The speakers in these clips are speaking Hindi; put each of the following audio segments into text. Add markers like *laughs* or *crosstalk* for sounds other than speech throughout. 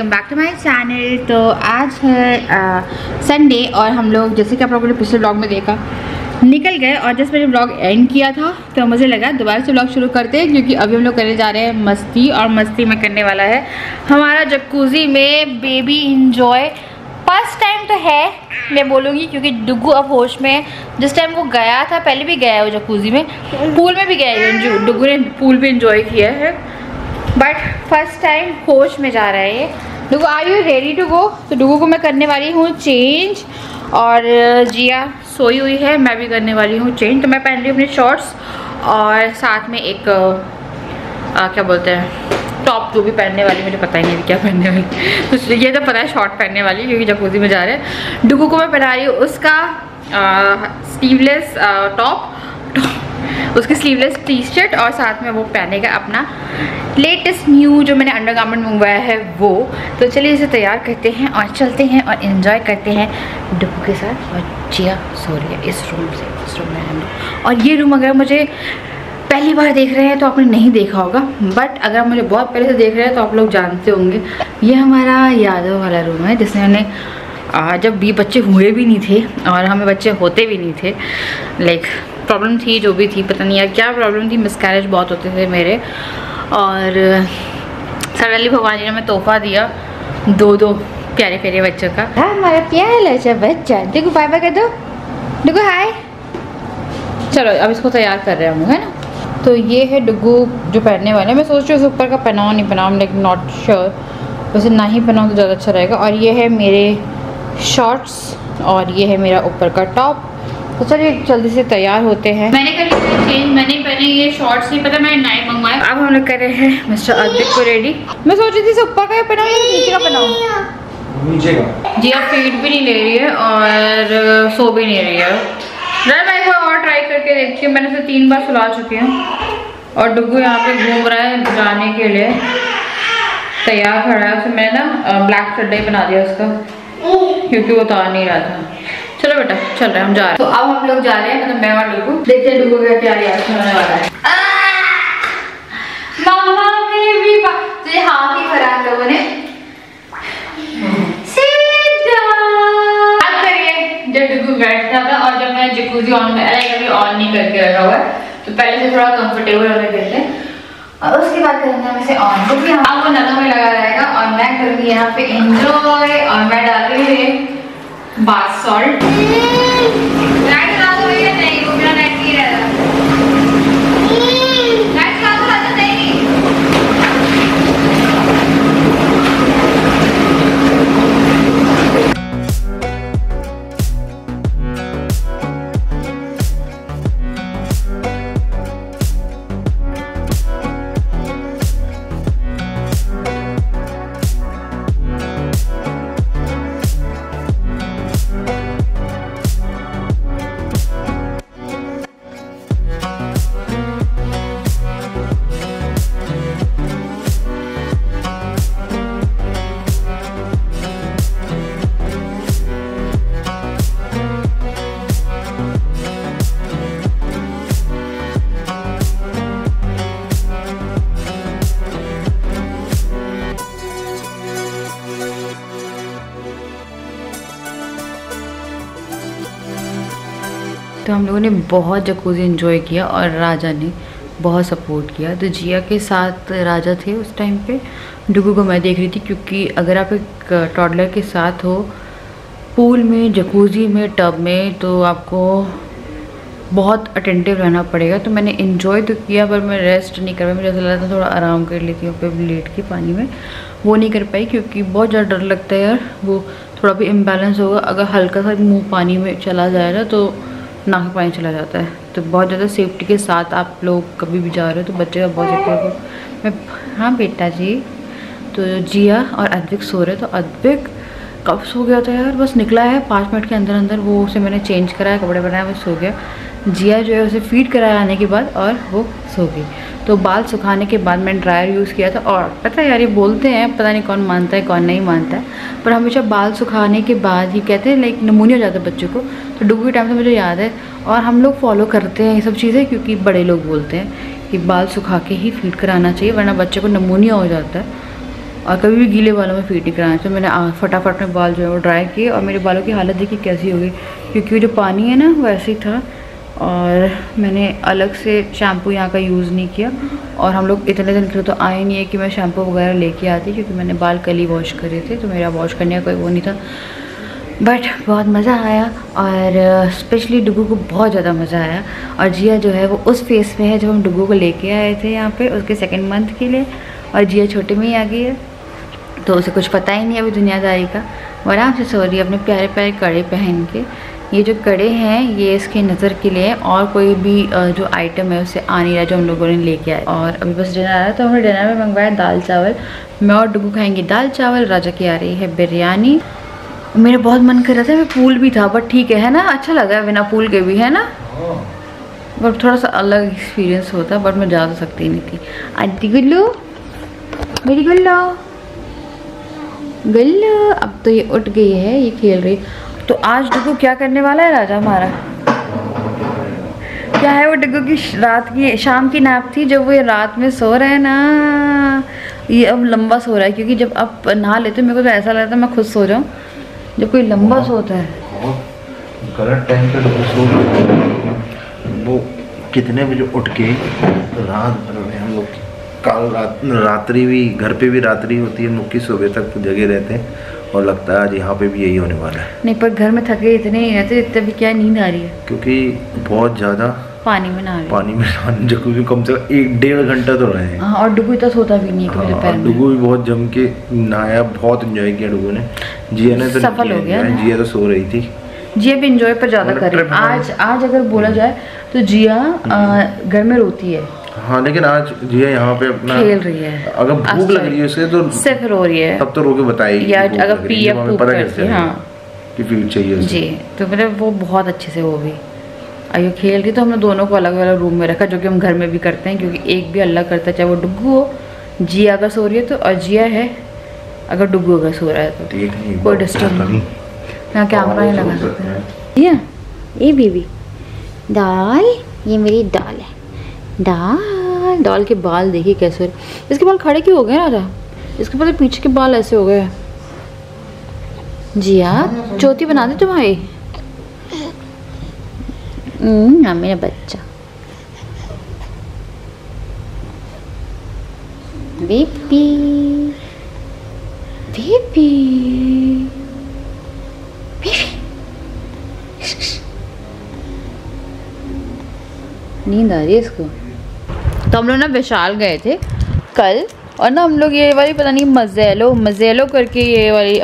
Welcome back to my channel. तो आज है संडे और हम लोग जैसे कि आप लोगों ने पिछले ब्लॉग में देखा, निकल गए और जस्ट मैंने ब्लॉग एंड किया था तो मुझे लगा दोबारा से ब्लॉग शुरू करते हैं, क्योंकि अभी हम लोग करने जा रहे हैं मस्ती और मस्ती में करने वाला है। हमारा जक्कूजी में बेबी इंजॉय फ़र्स्ट टाइम तो है, मैं बोलूँगी, क्योंकि डुगू अब होश में जिस टाइम वो गया था, पहले भी गया है वो जक्ूजी में पूल में भी गया डुगू ने पूल भी इंजॉय किया है। बट फ़र्स्ट टाइम होश में जा रहा है ये। Dugu are you ready to go तो डुगू को मैं करने वाली हूँ चेंज और जिया सोई हुई है मैं भी करने वाली हूँ चेंज तो मैं पहन रही हूँ अपने शॉर्ट्स और साथ में एक आ, क्या बोलते हैं टॉप जो भी पहनने वाली मुझे पता ही नहीं क्या पहनने वाली। *laughs* तो ये तो पता है शॉर्ट पहनने वाली क्योंकि जकूजी में जा रहे हैं। डुगू को मैं पहना रही हूँ उसका स्लीवलेस टॉप *laughs* उसकी स्लीवलेस टी शर्ट और साथ में वो पहनेगा अपना लेटेस्ट न्यू जो मैंने अंडर गार्मेंट मंगवाया है वो। तो चलिए इसे तैयार करते हैं और चलते हैं और इन्जॉय करते हैं डुबू के साथ। और जिया सो इस रूम से, इस रूम में हम और ये रूम अगर मुझे पहली बार देख रहे हैं तो आपने नहीं देखा होगा बट अगर मुझे बहुत पहले से देख रहे हैं तो आप लोग जानते होंगे। ये हमारा यादव वाला रूम है, जिसमें हमने जब भी बच्चे हुए भी नहीं थे और हमें बच्चे होते भी नहीं थे लाइक प्रॉब्लम थी, जो भी थी, पता नहीं यार क्या प्रॉब्लम थी मिसकैरेज बहुत होते थे मेरे। और सडनली भगवान जी ने हमें तोहफा दिया दो दो प्यारे प्यारे बच्चों का। हाँ हमारा प्यारा बच्चा? देखो, बाय बाय कर दो। देखो हाय चलो, अब इसको तैयार कर रहे हैं हम, है ना? तो ये है डुगू जो पहनने वाले मैं सोच रही हूँ ऊपर का पहनाओ, नहीं पहनाओ लाइक नॉट श्योर वैसे ना ही पहनाओ तो ज़्यादा अच्छा रहेगा। और ये है मेरे शॉर्ट्स और ये है मेरा ऊपर का टॉप तो चलिए जल्दी से तैयार होते हैं। मैंने कर लिया चेंज मैंने पहने ये शॉर्ट्स नहीं पता मैंने नाइट मंगवाया। अब हम लोग कर रहे हैं मिस्टर अद्विक को रेडी मैं सोच रही थी ऊपर का पहनाऊँ या नीचे का पहनाऊँ? नीचे का। जी अब फ़ीड भी नहीं ले रही है और सो भी नहीं रही है। मैं मैं एक बार और ट्राई करके देखती हूँ मैंने उसे तीन बार सुला चुकी हूँ। और डुगू यहाँ पे घूम रहा है जाने के लिए। तैयार खड़ा है उसे मैंने ना ब्लैक चड्डा ही बना दिया उसका। क्योंकि वो उतार नहीं रहा था। चलो बेटा, चल रहे हैं, हम जा रहे हैं। तो अब हम लोग जा रहे हैं मतलब मैं और डुगू देखते हैं का क्या रिएक्शन होने वाला है। मामा बेबी तो ये हाथ ही करा लोगों ने। जब डुगू बैठता था और जब मैं जकूजी ऑन कभी ऑन नहीं करके रखा हुआ है तो पहले से थोड़ा कंफर्टेबल होने देते हैं। और उसके बाद करेंगे हम इसे ऑन क्योंकि हम वो नलों में लगा रहेगा और मैं करूँगी यहाँ पे एंजॉय और मैं डाल रही हूँ bath salt. हम लोगों ने बहुत जकूज़ी इन्जॉय किया और राजा ने बहुत सपोर्ट किया। तो जिया के साथ राजा थे उस टाइम पे। डुगू को मैं देख रही थी क्योंकि अगर आप एक टॉडलर के साथ हो पूल में जकूज़ी में टब में तो आपको बहुत अटेंटिव रहना पड़ेगा। तो मैंने इन्जॉय तो किया पर मैं रेस्ट नहीं कर पाई। मुझे ऐसा लगा था थोड़ा आराम कर लेती हूँ फिर लेट के पानी में। वो नहीं कर पाई क्योंकि बहुत ज़्यादा डर लगता है यार। वो थोड़ा भी इम्बेलेंस होगा। अगर हल्का सा मुँह पानी में चला जाएगा तो नाक पानी चला जाता है। तो बहुत ज़्यादा सेफ्टी के साथ आप लोग कभी भी जा रहे हो तो बच्चे का बहुत सेफ्टी मैं हाँ बेटा जी तो जिया और अद्विक सो रहे तो अद्विक कब सो गया था यार? बस निकला है, पाँच मिनट के अंदर अंदर वो उसे मैंने चेंज कराया, कपड़े बनाए वो सो गया। जिया जो है उसे फ़ीड कराया आने के बाद और वो सो गई। तो बाल सुखाने के बाद मैंने ड्रायर यूज़ किया था और पता है यार ये बोलते हैं, पता नहीं कौन मानता है, कौन नहीं मानता है, पर हमेशा बाल सुखाने के बाद ही कहते हैं लाइक नमूनिया हो जाता है बच्चों को। तो डुगू के टाइम से मुझे याद है और हम लोग फॉलो करते हैं ये सब चीज़ें क्योंकि बड़े लोग बोलते हैं कि बाल सुखा के ही फ़ीड कराना चाहिए, वरना बच्चे को नमूनिया हो जाता है। और कभी भी गीले बालों में फीट नहीं कराना चाहिए। तो मैंने फटाफट में बाल जो है वो ड्राई किए और मेरे बालों की हालत देखी कैसी हो गई। क्योंकि जो पानी है ना वो ऐसे ही था। और मैंने अलग से शैम्पू यहाँ का यूज़ नहीं किया। और हम लोग इतने दिन के तो आए नहीं है कि मैं शैम्पू वगैरह लेके आती, क्योंकि मैंने बाल कल ही वॉश करे थे तो मेरा वॉश करने का कोई वो नहीं था। बट बहुत मज़ा आया और स्पेशली डुगू को बहुत ज़्यादा मज़ा आया। और जिया जो है वो उस फेस में है जब हम डुगू को लेके आए थे यहाँ पे, उसके सेकंड मंथ के लिए। और जिया छोटे में ही आ गई है तो उसे कुछ पता ही नहीं अभी दुनियादारी का। वो आराम से सो रही है, अपने प्यारे प्यारे कड़े पहन के। ये जो कड़े हैं ये इसके नज़र के लिए और कोई भी जो आइटम है उसे आ नहीं रहा जो हम लोगों ने लेके आए। और अभी बस डिनर आया तो हमने डिनर में मंगवाया दाल चावल। मैं और डुगू खाएँगे दाल चावल राजा की आ रही है बिरयानी। मेरा बहुत मन कर रहा था मैं पूल भी था बट ठीक है है ना? अच्छा लगा है बिना पूल के भी है ना? बट थोड़ा सा अलग एक्सपीरियंस होता बट मैं जा तो सकती नहीं थी। आंटी गुल्लू? मेरी गुल्लू? गुल्लू अब तो ये उठ गई है ये खेल रही। तो आज डुगू क्या करने वाला है राजा हमारा? क्या है वो डुगू की रात की शाम की नैप थी? जब वो रात में सो रहा है ना ये अब लंबा सो रहा है क्योंकि जब आप नहा लेते मेरे को तो ऐसा लगता है मैं खुद सो जाऊँ। जब कोई लंबा सोता है। गलत टाइम पे डुगू सो वो कितने बजे उठ के रात भर में हम लोग कल रात रात्रि भी घर पे भी रात्रि होती है मुक्की सुबह तक जगे रहते हैं। और लगता है आज यहाँ पे भी यही होने वाला है। नहीं पर घर में थके इतने ही रहते इतने भी क्या नींद आ रही है? क्योंकि बहुत ज़्यादा पानी में रहे पानी में नहाने जो भी कम से कम एक डेढ़ घंटा तो रहे हैं। हाँ और डुगू इतना सोता भी नहीं है हाँ, डुगू भी बहुत जम के नहाया बहुत इंजॉय किया डुगू ने। जिया ने तो सफल हो गया। जिया तो सो रही थी। जिया भी इंजॉय पर ज़्यादा करे trip आज आज अगर बोला जाए तो जिया घर में रोती है। हाँ लेकिन आज जिया यहाँ पे अपना खेल रही है। अगर भूख लग रही है उसे तो सिर्फ़ रो रही है। तब तो रो के बताएगी या अगर पी या जब पता कैसे है, कि फ़ीड चाहिए जी तो मतलब वो बहुत अच्छे से वो भी। और ये खेल रही तो हमने दोनों को अलग अलग रूम में रखा जो कि हम घर में भी करते हैं क्योंकि एक भी अल्लाह करता है चाहे वो डुग्गू हो जिया अगर सो रही है तो और जिया है अगर डुग्गू अगर सो रहा है तो। कोई डिस्टर्ब नहीं। यहाँ कैमरा ही लगा सकते हैं? ये ये बेबी दाल ये मेरी दाल है। दाल डाल के बाल देखिए कैसे इसके बाल खड़े क्यों हो गए राजा? इसके पता पीछे के बाल ऐसे हो गए। जी हाँ चौथी बना दे तुम्हारी। हम्म, हाँ मेरा बच्चा। नींद आ रही है इसको? तो हम लोग ना विशाल गए थे कल, और ना हम लोग ये वाली पता नहीं मजेलो मजेलो करके ये वाली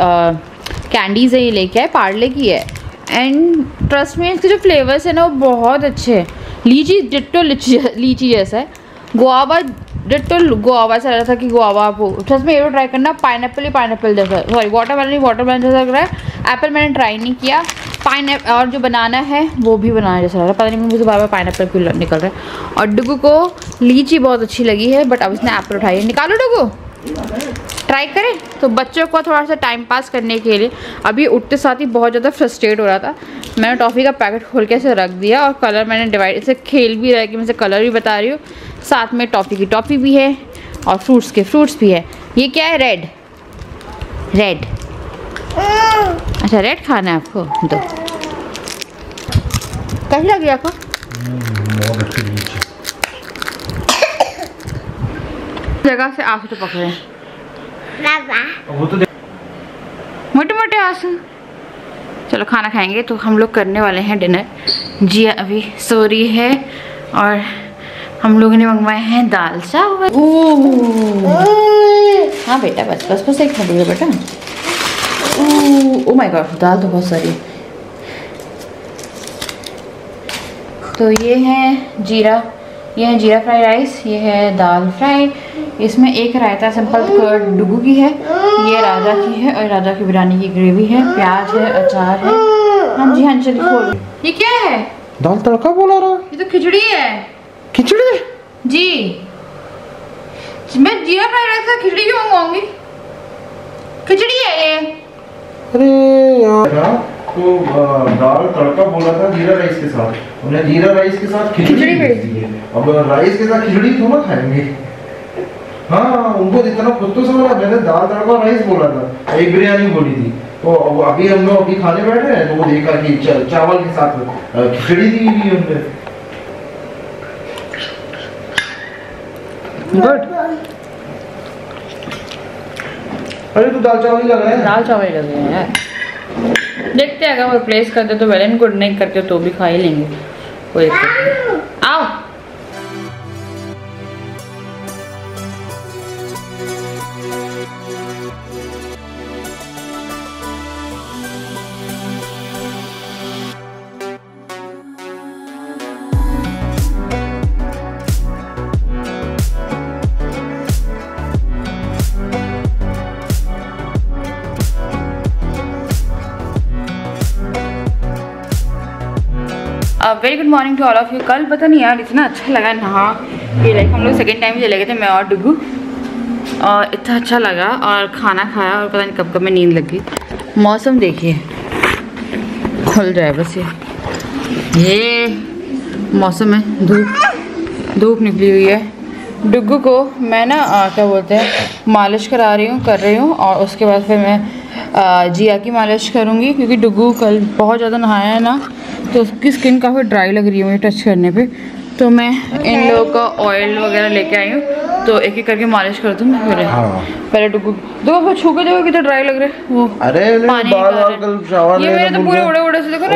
कैंडीज़ है ये लेके आए, पार्ले की है। एंड ट्रस्ट में इसके जो फ्लेवर्स है ना वो बहुत अच्छे हैं। लीची डिट्टो लीची जैसा है। गुआवा डिट्टो गुआवा ऐसा लग रहा था कि गुआवा आपको ट्रस्ट में ये ट्राई करना पाइन ही पाइन जैसा सॉरी वाटर मेलन ही वाटर मेलन जैसा लग रहा है। एप्पल मैंने ट्राई नहीं किया। पाइन और जो बनाना है, वो भी बनाना जैसा लग रहा है। पता नहीं, मुझे बार बार पाइन क्यों निकल रहा है। और डुगू को लीची बहुत अच्छी लगी है बट अब इसने एप्पल उठाई है। निकालो डुगू। ट्राई करें। तो बच्चों को थोड़ा सा टाइम पास करने के लिए, अभी उठते साथ ही बहुत ज़्यादा फ्रस्ट्रेट हो रहा था। मैंने टॉफ़ी का पैकेट खोल के ऐसे रख दिया, और कलर मैंने डिवाइड इसे खेल भी रहा है कि मैं इसे कलर भी बता रही हूँ। साथ में टॉफ़ी की टॉफ़ी भी है, और फ्रूट्स के फ्रूट्स भी है। ये क्या है? रेड रेड अच्छा रेड खाना है आपको? दो। कैसी लगी आपको? अच्छी जगह से आँसू तो पकड़े। तो मोटे मोटे आँसू। चलो खाना खाएँगे तो हम लोग करने वाले हैं डिनर। जी अभी सो रही है और हम लोग ने मंगवाए हैं दाल चावल। हाँ बेटा बस बस बस एक खा देगा बेटा। ओ माय गॉड दाल तो बहुत सारी। तो ये है जीरा ये है जीरा फ्राई राइस ये है दाल फ्राई। इसमें एक रायता सिंपल कर्ड डुगू की है ये राजा की है और राजा की बिरयानी की ग्रेवी है प्याज है अचार है। हाँ जी हाँ जी चलिए खोल। ये क्या है? दाल तड़का बोला रहा। ये तो खिचड़ी है। खिचड़ी? जी। मैं जीरा फ्राई राइस का खिचड़ी क्यों मंगवाऊँगी खिचड़ी है ये। अरे यार तो दाल तड़का बोला था जीरा राइस के साथ। उन्हें जीरा राइस के साथ खिचड़ी है। अब राइस के साथ खिचड़ी थोड़ा खाएँगे? हाँ उनको इतना खुद तो समझ मैंने दाल तड़का राइस बोला था। एक बिरयानी बोली थी। तो अब अभी हम लोग अभी खाने बैठे हैं तो वो देखा कि चा, चावल के साथ खिचड़ी दी हुई है उनने। गुड। अरे तू दाल चावल ही लग रहा है। दाल चावल ही लग रहे हैं। देखते हैं, अगर वो रिप्लेस करते तो वेल गुड नहीं करते तो भी खा ही लेंगे। कोई very good morning to all of you कल पता नहीं यार इतना अच्छा लगा नहा कि लाइक हम लोग सेकेंड टाइम चले गए थे मैं और डुगू। और इतना अच्छा लगा और खाना खाया और पता नहीं कब कब में नींद लगी मौसम देखिए। खुल जाए बस ये। ये मौसम है धूप। धूप निकली हुई है। डुग्गू को मैं ना क्या बोलते हैं मालिश करा रही हूँ कर रही हूँ और उसके बाद फिर मैं आ, जिया की मालिश करूँगी क्योंकि डुगू कल बहुत ज़्यादा नहाया है ना। तो उसकी स्किन काफ़ी ड्राई लग रही है मुझे टच करने पे। तो मैं इन लोगों का ऑयल वगैरह लेके आई हूँ। तो एक एक करके मालिश कर दूँ पहले हाँ। पहले डुगू देखो वो छू के देखो कितना ड्राई लग रहा है। वो अरे पानी ये मेरे तो पूरे उड़े उड़े से देखो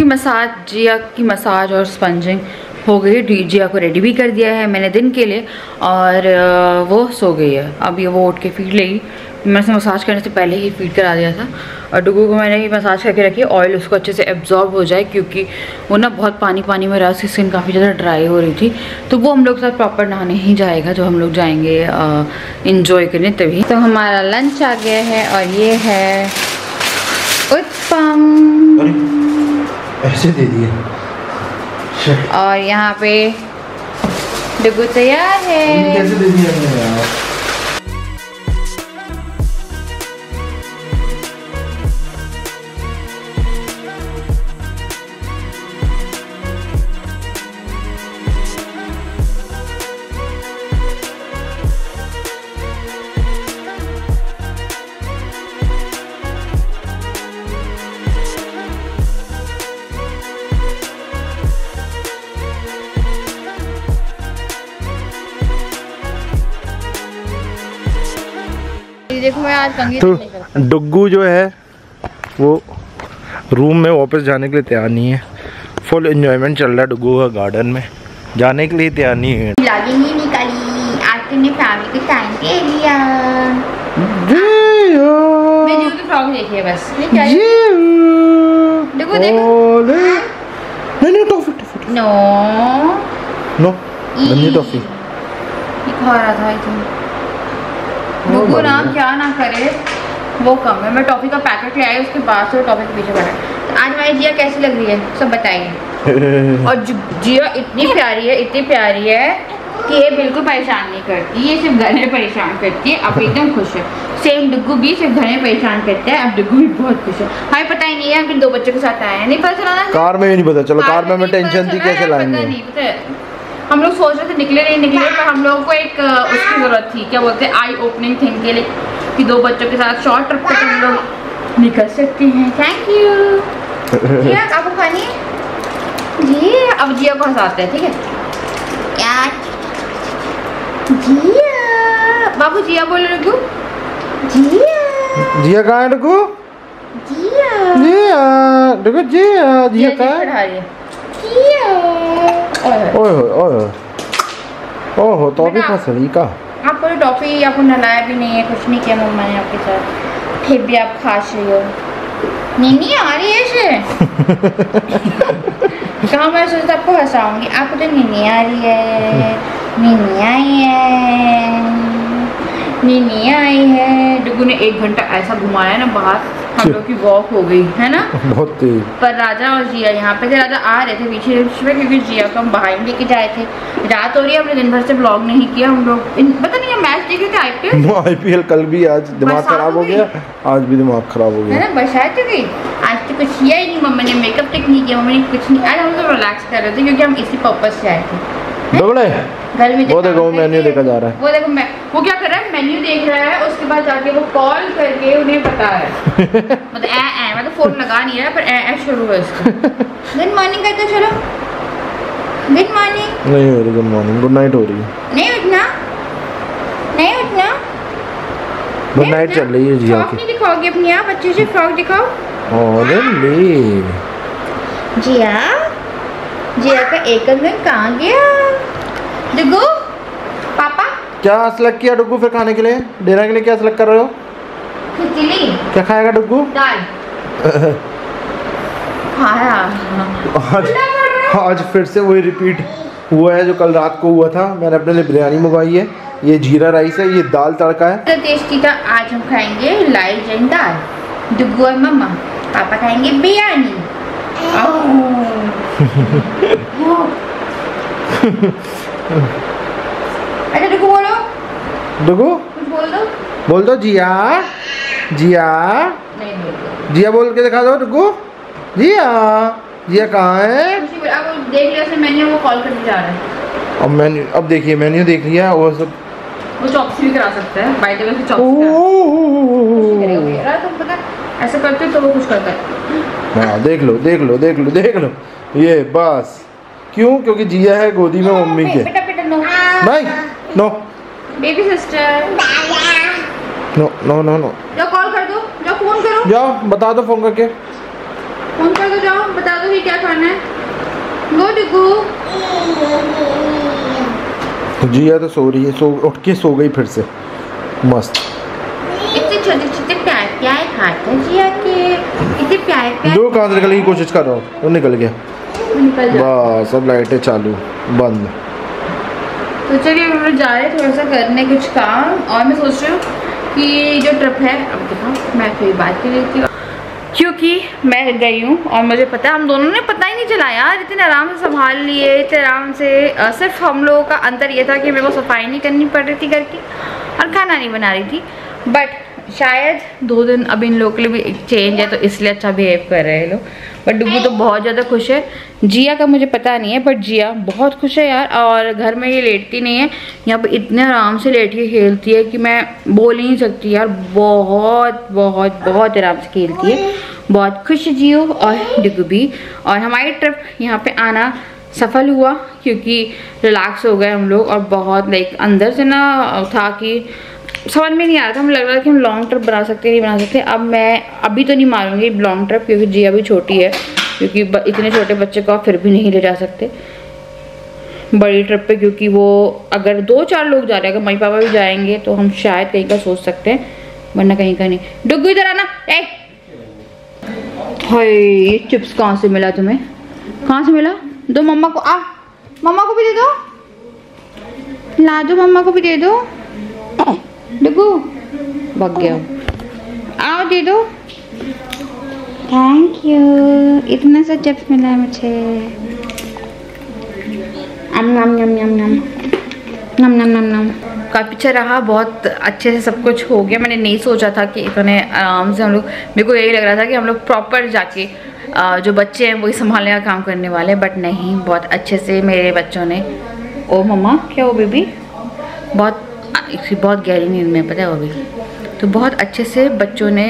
की मसाज, जिया की मसाज और स्पंजिंग हो गई, जिया को रेडी भी कर दिया है मैंने दिन के लिए और वो सो गई है। अब ये वो उठ के फ़ीड लेगी। मैं उसे मसाज करने से पहले ही फ़ीड करा दिया था और डुगू को मैंने ये मसाज करके रखी ऑयल उसको अच्छे से एब्जॉर्ब हो जाए क्योंकि वो ना बहुत पानी पानी में रहा, उसकी स्किन काफ़ी ज़्यादा ड्राई हो रही थी। तो वो हम लोग साथ प्रॉपर नहाने ही जाएगा जो हम लोग जाएँगे इन्जॉय करने तभी। तो हमारा लंच आ गया है और ये है उत्पम। ऐसे दे दिए। और यहाँ पे डुगू तैयार है। कैसे दे दिया देखो मैं आज कंगी तो। डुग्गू जो है वो रूम में वापस जाने के लिए तैयार नहीं है। फुल एंजॉयमेंट चल रहा है डुग्गू का गार्डन में। जाने के लिए तैयार नहीं है। ब्लॉगिंग ही निकाली। आज तुमने फैमिली को टाइम दे दिया मैं जीव की फ्रॉक देखी बस। ये? क्या? देखो, देखो। नहीं नहीं toffee toffee no no toffee ये खा रहा था डुगू ना क्या ना करे वो कम है। मैं टॉफी का पैकेट ले आई उसके बाद से टॉफी के पीछे पड़ा तो आज हमारी जिया कैसी लग रही है? सब बताइए। *laughs* और जिया इतनी प्यारी है इतनी प्यारी है कि ये बिल्कुल परेशान नहीं करती। ये सिर्फ़ घर में परेशान करती है अब एकदम खुश है। सेम डुगू भी सिर्फ़ घर में परेशान करता है अब डुगू भी बहुत खुश है। हमें पता ही नहीं है हम दो बच्चों के साथ आए हैं। नहीं पता चला ना? कार में भी नहीं पता। चलो कार में हमें टेंशन थी कैसे लाएँगे? नहीं पता है। हम लोग सोच रहे थे निकले नहीं निकले पर हम लोगों को एक उसकी ज़रूरत थी। क्या बोलते हैं? आई ओपनिंग थिंग के लिए कि दो बच्चों के साथ शॉर्ट ट्रिप पे हम लोग निकल सकते हैं। थैंक यू *laughs* जिया आपको खानी है? जी अब जिया को हंसाते हैं ठीक है? यार जिया। बाबू जिया बोल रहे हो जिया। जिया कहाँ है डुगू जिया। जिया डुगू जिया जिया जिया कहाँ है? है। जिया। ओए। ओए होए। ओए होए ओहो तो अभी बेटा। फंस रही का आपको तो टॉफ़ी आपको नलाया भी नहीं है कुछ नहीं किया मम्मा ने आपके साथ। फिर भी आप खास रही हो। नीनी आ रही है इसे *laughs* कहाँ मैं सोचता आपको हंसाऊँगी? आपको तो नीनी आ रही है। नीनी आई है। नीनी आई है। डुगू ने एक घंटा ऐसा घुमाया ना बाहर। हम लोग की वॉक हो गई है ना? बहुत तेज। पर राजा और जिया यहाँ पे थे राजा आ रहे थे पीछे में क्योंकि जिया को हम बाहर लेके जाए थे। रात हो रही है हमने दिन भर से ब्लॉग नहीं किया हम लोग। पता नहीं मैच देखे थे आईपीएल आईपीएल कल भी आज दिमाग खराब हो गया आज भी दिमाग खराब हो है गया ना बरसात हो गई। आज तो कुछ किया ही नहीं मम्मी ने मेकअप टेक नहीं किया मम्मी ने कुछ नहीं आज हम लोग रिलैक्स कर रहे थे क्योंकि हम इसी पर्पज से आए थे। घर वो देखो, करके- मेन्यू देखा जा रहा है। वो देखो मैं वो क्या कर रहा है? मेन्यू देख रहा है उसके बाद जाके वो कॉल करके उन्हें बता रहा है। *laughs* मतलब ए ए मतलब फ़ोन लगा नहीं रहा पर ए ए शुरू है इसका गुड मॉर्निंग कहते चलो। गुड मॉर्निंग नहीं हो रही गुड मॉर्निंग गुड नाइट हो रही है। नहीं उठना। नहीं उठना। गुड नाइट चल रही है जिया फ्रॉक नहीं दिखाओगे अपनी आप अच्छे से फ्रॉक दिखाओ। अरे ले। जिया जिया का एक अंगन कहाँ गया? डिगो? पापा? क्या असलग किया डुग्गू फिर खाने के लिए? डिनर के लिए क्या असलग कर रहे हो? खिचड़ी। क्या खाएगा डुग्गू दाल। खाया। आज आज फिर से वही रिपीट हुआ है जो कल रात को हुआ था। मैंने अपने लिए बिरयानी मंगवाई है। ये जीरा राइस है ये दाल तड़का है। तो टेस्टी था आज हम खाएँगे लाई जैन दाल। डुगू और मम्मा पापा खाएँगे बिरयानी। *laughs* *laughs* अच्छा डुगू बोलो। डुग्गू कुछ बोल दो। बोल दो जिया। जिया। नहीं बोल जिया बोल के दिखा दो डुग्गू जिया। जिया कहाँ है? अब देख लिया मेन्यू वो कॉल करने जा रहा है। अब मेन्यू अब देखिए मेन्यू देख लिया वो सब वो चॉप्स भी करा सकता है। बाय द वे चॉप्स करेगा ओह यार तुम पता ऐसा करते हो तो वो कुछ करता है। हाँ देख लो देख लो देख लो देख लो। ये बस। क्यों? क्योंकि जिया है गोदी में मम्मी के। बेटा नो। नहीं no. Baby sister no no no no. जाओ कॉल कर दो जाओ फ़ोन करो। जाओ बता दो फ़ोन करके। फ़ोन कर दो जाओ बता दो कि क्या खाना है। गो डिगू जिया तो सो रही है सो उठ के सो गई फिर से। मस्त। इतने छोटे छोटे प्यार प्यार खाते हैं जिया के। इतने प्यार प्यार। जो कहाँ से निकलने की कोशिश कर रहा हूँ वो निकल गया। निकल जाओ बस अब लाइटें चालू बंद। तो चलिए हम जा रहे हैं थोड़ा सा करने कुछ काम और मैं सोच रही हूँ कि जो ट्रिप है अब देखो मैं फिर बात कर लेती हूँ। क्योंकि मैं गई हूँ और मुझे पता है हम दोनों ने पता ही नहीं चला यार इतने आराम से संभाल लिए इतने आराम से अ, सिर्फ़ हम लोगों का अंतर ये था कि मेरे को सफ़ाई नहीं करनी पड़ रही थी घर की और खाना नहीं बना रही थी। बट शायद दो दिन अब इन लोग के लिए भी चेंज है तो इसलिए अच्छा बिहेव कर रहे हैं लोग। बट डुगू तो बहुत ज़्यादा खुश है। जिया का मुझे पता नहीं है बट जिया बहुत खुश है यार, और घर में ये लेटती नहीं है। यहाँ पे इतने आराम से लेट के खेलती है कि मैं बोल ही नहीं सकती यार। बहुत बहुत बहुत आराम से खेलती है। बहुत खुश है जियो और डुगू भी। और हमारी ट्रिप यहाँ पर आना सफल हुआ, क्योंकि रिलैक्स हो गए हम लोग और बहुत लाइक अंदर से ना था कि समझ में नहीं आ रहा था। हमें लग रहा था कि हम लॉन्ग ट्रिप बना सकते नहीं बना सकते। अब मैं अभी तो नहीं मारूँगी लॉन्ग ट्रिप क्योंकि जिया भी छोटी है, क्योंकि इतने छोटे बच्चे को आप फिर भी नहीं ले जा सकते। बड़ी ट्रिप पे, क्योंकि वो अगर दो चार लोग जा रहे हैं, अगर मम्मी पापा भी जाएँगे तो हम शायद कहीं का सोच सकते हैं, वरना कहीं का नहीं। डुग्गू इधर आना। ए! हाय, ये चिप्स कहाँ से मिला तुम्हें? कहाँ से मिला? दो मम्मा को, आ! मम्मा को भी दे दो। ला दो, मम्मा को भी दे दो। डुगू भग गया आओ दे दो थैंक यू इतना सा चिप्स मिला है मुझे अम नम नम नम नम नम नम नम नम काफ़ी अच्छा रहा बहुत अच्छे से सब कुछ हो गया मैंने नहीं सोचा था कि इतने आराम से हम लोग मेरे को यही लग रहा था कि हम लोग प्रॉपर जाके जो बच्चे हैं वही संभालने का काम करने वाले बट नहीं बहुत अच्छे से मेरे बच्चों ने ओ मम्मा क्या हो बेबी बहुत बहुत गहरी नींद में, पता है वो भी। तो बहुत अच्छे से बच्चों ने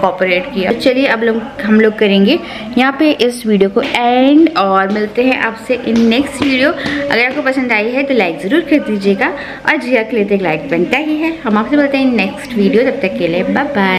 कॉपरेट किया। तो चलिए अब लोग, हम लोग करेंगे। यहाँ पे इस वीडियो को एंड और मिलते हैं आपसे इन नेक्स्ट वीडियो अगर आपको पसंद आई है तो लाइक ज़रूर कर दीजिएगा। और जिया के लिए तो लाइक बनता ही है। हम आपसे मिलते हैं नेक्स्ट वीडियो तब तक के लिए बाय बाय